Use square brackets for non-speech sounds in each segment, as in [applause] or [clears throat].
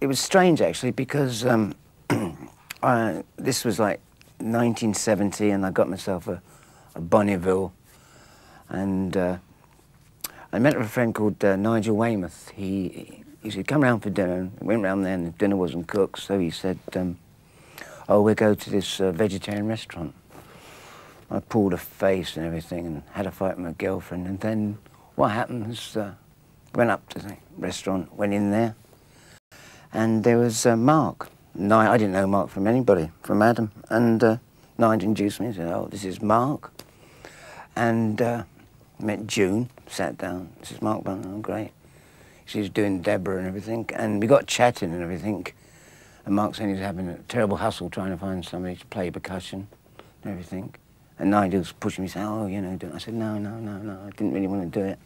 It was strange actually because um, [clears throat] I, this was like 1970 and I got myself a, a Bonneville and uh, I met a friend called uh, Nigel Waymouth. He, he said, come round for dinner. We went round there and dinner wasn't cooked so he said, um, oh, we'll go to this uh, vegetarian restaurant. I pulled a face and everything and had a fight with my girlfriend and then what happened was uh, went up to the restaurant, went in there and there was uh, Marc. No, I didn't know Marc from anybody, from Adam. And uh, Nigel introduced me and said, oh, this is Marc. And uh, met June, sat down. This is Marc Bunton, oh, great. She was doing Deborah and everything. And we got chatting and everything. And Marc said he was having a terrible hustle trying to find somebody to play percussion and everything. And Nigel was pushing me, saying, oh, you know, do it. I said, no, no, no, no, I didn't really want to do it.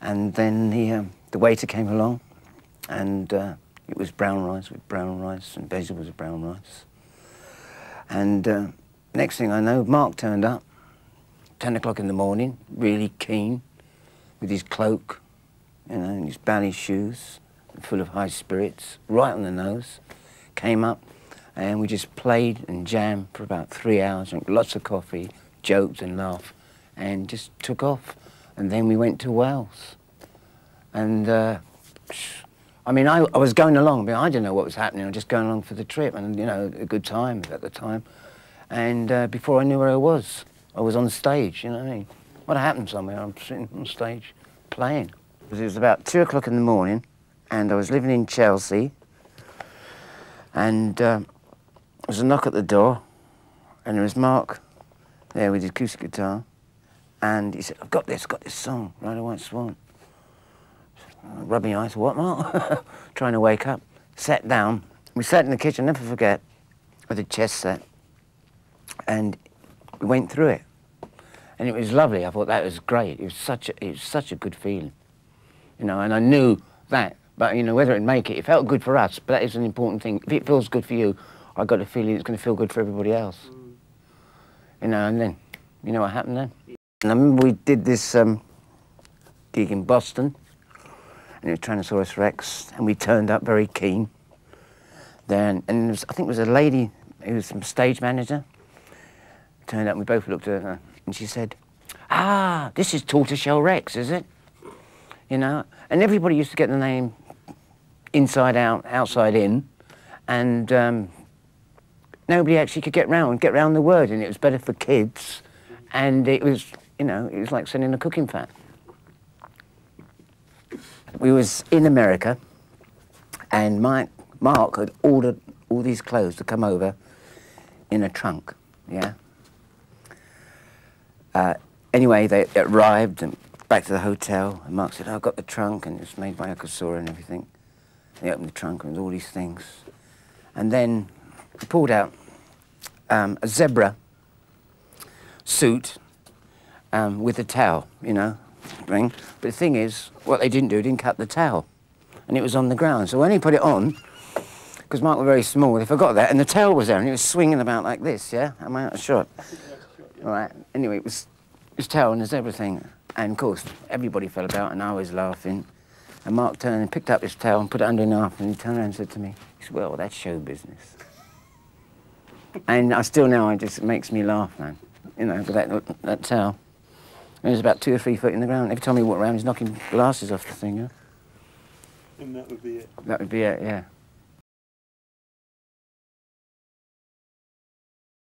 And then the, um, the waiter came along and uh, it was brown rice with brown rice and vegetables with brown rice. And uh, next thing I know, Marc turned up, 10 o'clock in the morning, really keen, with his cloak, you know, and his ballet shoes, full of high spirits, right on the nose, came up, and we just played and jammed for about three hours, drank lots of coffee, joked and laughed, and just took off. And then we went to Wales. And uh, I mean, I, I was going along, but I didn't know what was happening. I was just going along for the trip and, you know, a good time at the time. And uh, before I knew where I was, I was on stage, you know what I mean? What happened somewhere? I'm sitting on stage playing. It was about two o'clock in the morning and I was living in Chelsea and uh, there was a knock at the door and there was Marc there with his acoustic guitar and he said, I've got this, got this song, Ride a White Swan rubbing eyes, what, Marc? [laughs] Trying to wake up. Sat down. We sat in the kitchen, never forget, with a chess set. And we went through it. And it was lovely. I thought that was great. It was such a, it was such a good feeling. You know, and I knew that. But, you know, whether it'd make it, it felt good for us, but that is an important thing. If it feels good for you, I got a feeling it's going to feel good for everybody else. You know, and then, you know what happened then? And I remember we did this um, gig in Boston, and it Tyrannosaurus Rex, and we turned up very keen. Then, and was, I think it was a lady who was some stage manager, turned up and we both looked at her, and she said, ah, this is Tortoiseshell Rex, is it? You know, and everybody used to get the name inside out, outside in, and um, nobody actually could get round, get round the word, and it was better for kids, and it was, you know, it was like sending a cooking fat. We was in America, and my, Marc had ordered all these clothes to come over in a trunk, yeah? Uh, anyway, they arrived and back to the hotel, and Marc said, oh, I've got the trunk, and it's made by Alkasura and everything. And he opened the trunk, and all these things. And then he pulled out um, a zebra suit um, with a towel, you know, But the thing is, what they didn't do, didn't cut the tail. And it was on the ground. So when he put it on, because Marc was very small, they forgot that, and the tail was there, and he was swinging about like this, yeah? Am I out of shot? All right. Anyway, it was his tail and there's everything. And of course, everybody fell about, and I was laughing. And Marc turned and picked up his tail and put it under an arm, and he turned around and said to me, he said, well, that's show business. and I still now, it just makes me laugh, man. You know, with that, that tail. And was about two or three foot in the ground. Every time he walked around, he's knocking glasses off the thing, yeah? And that would be it? That would be it, yeah.